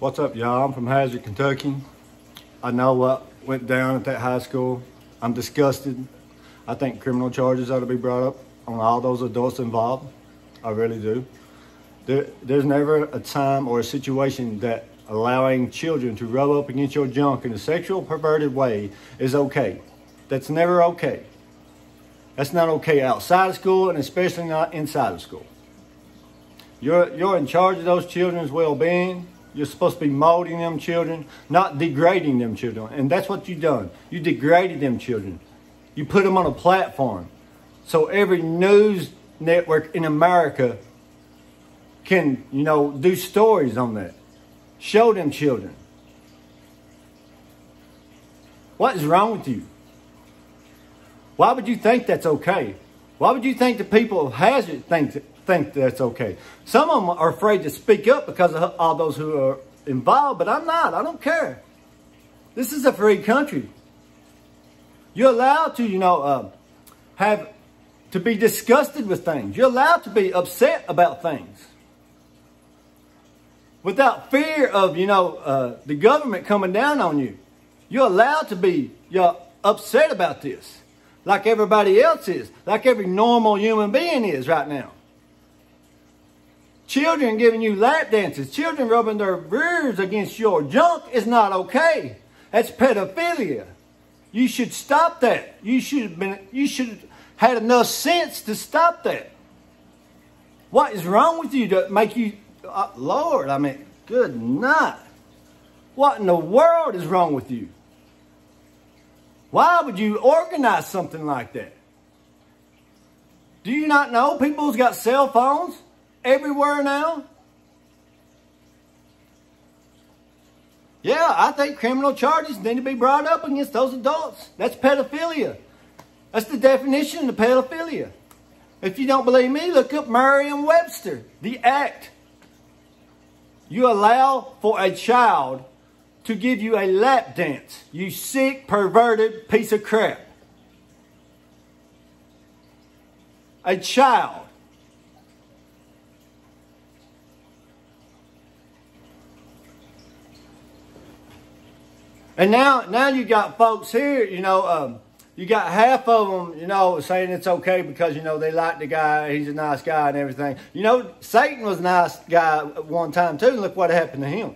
What's up, y'all? I'm from Hazard, Kentucky. I know what went down at that high school. I'm disgusted. I think criminal charges ought to be brought up on all those adults involved. I really do. There, there's never a time or a situation that allowing children to rub up against your junk in a sexual perverted way is okay. That's never okay. That's not okay outside of school and especially not inside of school. You're, you're in charge of those children's well-being. You're supposed to be molding them children, not degrading them children. And that's what you've done. You degraded them children. You put them on a platform. So every news network in America can, you know, do stories on that. Show them children. What is wrong with you? Why would you think that's okay? Why would you think the people of Hazard think think that's okay? Some of them are afraid to speak up because of all those who are involved, but I'm not. I don't care. This is a free country. You're allowed to, you know, uh, have to be disgusted with things. You're allowed to be upset about things without fear of, you know, uh, the government coming down on you. You're allowed to be you're upset about this like everybody else is, like every normal human being is right now. Children giving you lap dances, children rubbing their rears against your junk is not okay. That's pedophilia. You should stop that. You should have been you should have had enough sense to stop that. What is wrong with you to make you uh, Lord, I mean, good night. What in the world is wrong with you? Why would you organize something like that? Do you not know people's got cell phones everywhere now? Yeah, I think criminal charges need to be brought up against those adults. That's pedophilia. That's the definition of pedophilia. If you don't believe me, look up Merriam-Webster, the act. You allow for a child to give you a lap dance, you sick, perverted piece of crap. A child. And now, now you got folks here, you know, um, you got half of them, you know, saying it's okay because, you know, they like the guy, he's a nice guy and everything. You know, Satan was a nice guy one time too, look what happened to him.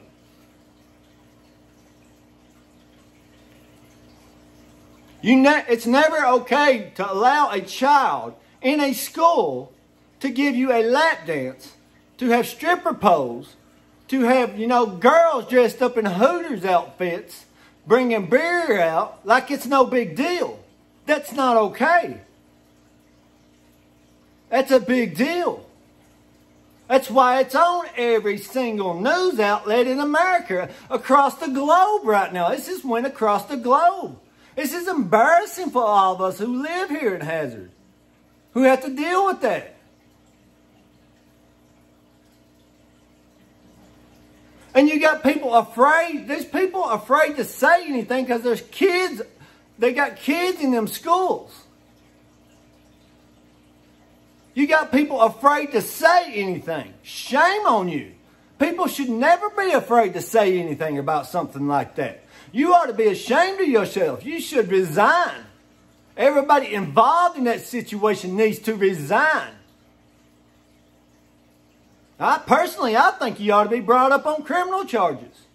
You ne- it's never okay to allow a child in a school to give you a lap dance, to have stripper poles, to have, you know, girls dressed up in Hooters outfits, bringing beer out like it's no big deal. That's not okay. That's a big deal. That's why it's on every single news outlet in America across the globe right now. This just went across the globe. This is embarrassing for all of us who live here in Hazard, who have to deal with that. And you got people afraid. There's people afraid to say anything because there's kids. They got kids in them schools. You got people afraid to say anything. Shame on you. People should never be afraid to say anything about something like that. You ought to be ashamed of yourself. You should resign. Everybody involved in that situation needs to resign. I personally, I think you ought to be brought up on criminal charges.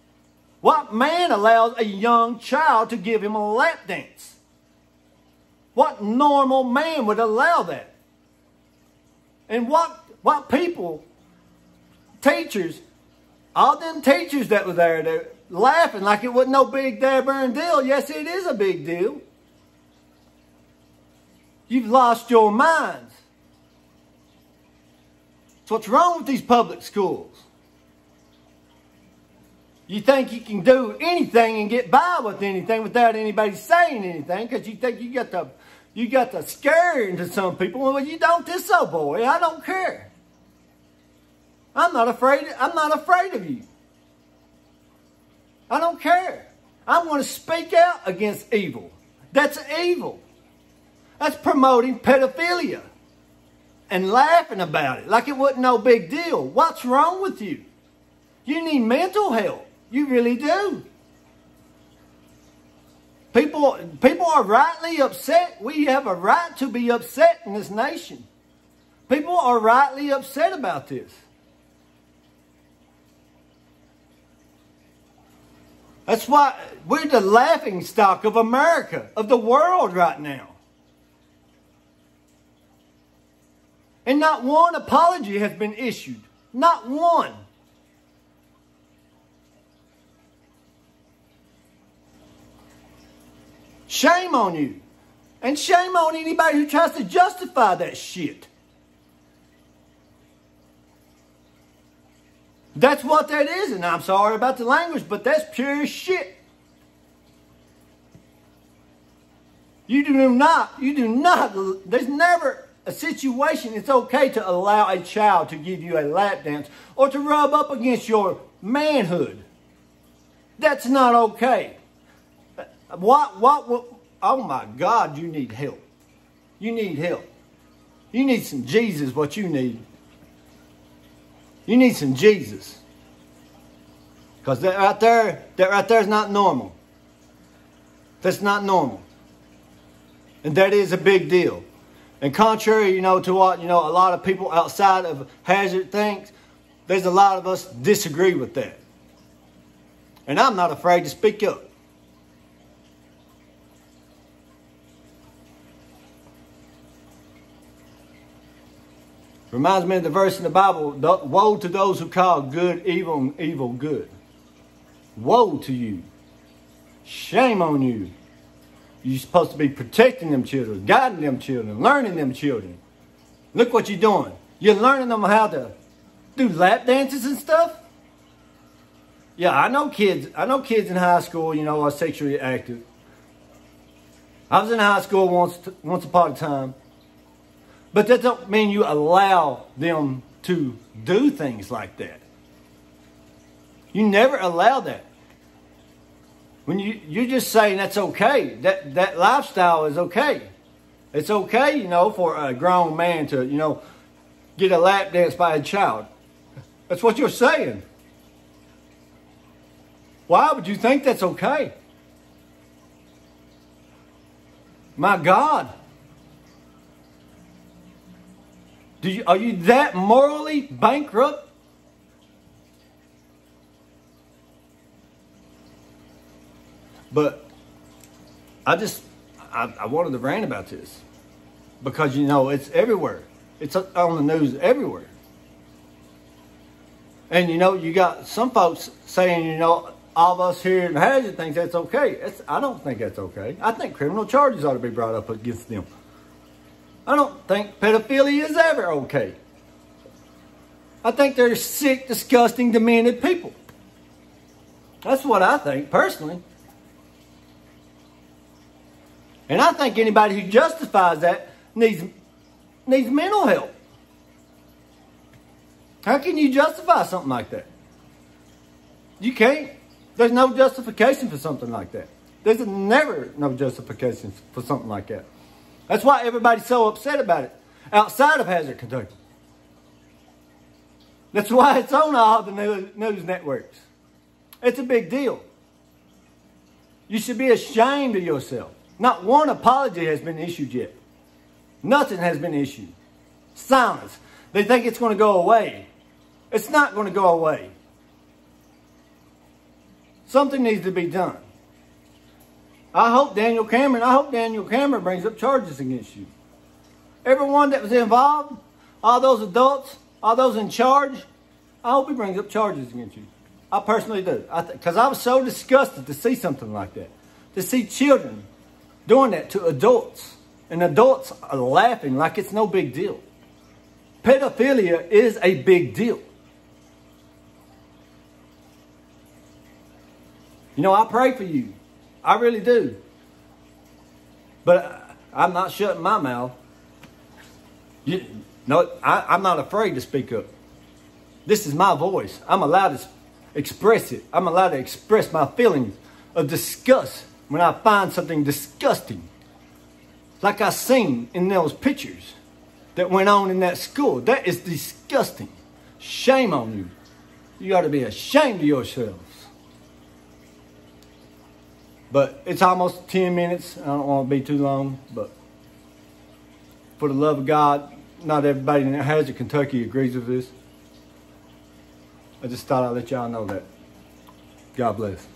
What man allows a young child to give him a lap dance? What normal man would allow that? And what what people, teachers, all them teachers that were there, that laughing like it wasn't no big dabbering deal. Yes, it is a big deal. You've lost your minds. So what's wrong with these public schools? You think you can do anything and get by with anything without anybody saying anything because you think you got the you got the scare into some people. Well, you don't this old boy. I don't care. I'm not afraid. I'm not afraid of you. I don't care. I'm going to speak out against evil. That's evil. That's promoting pedophilia and laughing about it like it wasn't no big deal. What's wrong with you? You need mental help. You really do. People, people are rightly upset. We have a right to be upset in this nation. People are rightly upset about this. That's why we're the laughing stock of America, of the world right now. And not one apology has been issued. Not one. Shame on you. And shame on anybody who tries to justify that shit. That's what that is, and I'm sorry about the language, but that's pure shit. You do not, you do not, there's never a situation it's okay to allow a child to give you a lap dance or to rub up against your manhood. That's not okay. What, what, what, oh my God, you need help. You need help. You need some Jesus, what you need. You need some Jesus. Because that right there, that right there is not normal. That's not normal. And that is a big deal. And contrary, you know, to what, you know, a lot of people outside of Hazard thinks, there's a lot of us disagree with that. And I'm not afraid to speak up. Reminds me of the verse in the Bible, woe to those who call good evil and evil good. Woe to you. Shame on you. You're supposed to be protecting them children, guiding them children, learning them children. Look what you're doing. You're learning them how to do lap dances and stuff. Yeah, I know kids. I know kids in high school, you know, are sexually active. I was in high school once, once upon a time. But that don't mean you allow them to do things like that. You never allow that. When you, you're just saying that's okay. That, that lifestyle is okay. It's okay, you know, for a grown man to, you know, get a lap dance by a child. That's what you're saying. Why would you think that's okay? My God. Do you, are you that morally bankrupt? But I just, I, I wanted to rant about this because, you know, it's everywhere. It's on the news everywhere. And, you know, you got some folks saying, you know, all of us here in Hazard thinks that's okay. It's, I don't think that's okay. I think criminal charges ought to be brought up against them. I don't think pedophilia is ever okay. I think they're sick, disgusting, demented people. That's what I think, personally. And I think anybody who justifies that needs, needs mental help. How can you justify something like that? You can't. There's no justification for something like that. There's never no justification for something like that. That's why everybody's so upset about it outside of Hazard, Kentucky. That's why it's on all the news networks. It's a big deal. You should be ashamed of yourself. Not one apology has been issued yet. Nothing has been issued. Silence. They think it's going to go away. It's not going to go away. Something needs to be done. I hope Daniel Cameron, I hope Daniel Cameron brings up charges against you. Everyone that was involved, all those adults, all those in charge, I hope he brings up charges against you. I personally do. Because I, I was so disgusted to see something like that. To see children doing that to adults. And adults are laughing like it's no big deal. Pedophilia is a big deal. You know, I pray for you. I really do. But I'm not shutting my mouth. You, no, I, I'm not afraid to speak up. This is my voice. I'm allowed to express it. I'm allowed to express my feelings of disgust when I find something disgusting. Like I seen in those pictures that went on in that school. That is disgusting. Shame on you. You ought to be ashamed of yourselves. But it's almost 10 minutes. I don't want to be too long, but for the love of God, not everybody in Hazard, Kentucky agrees with this. I just thought I'd let y'all know that. God bless.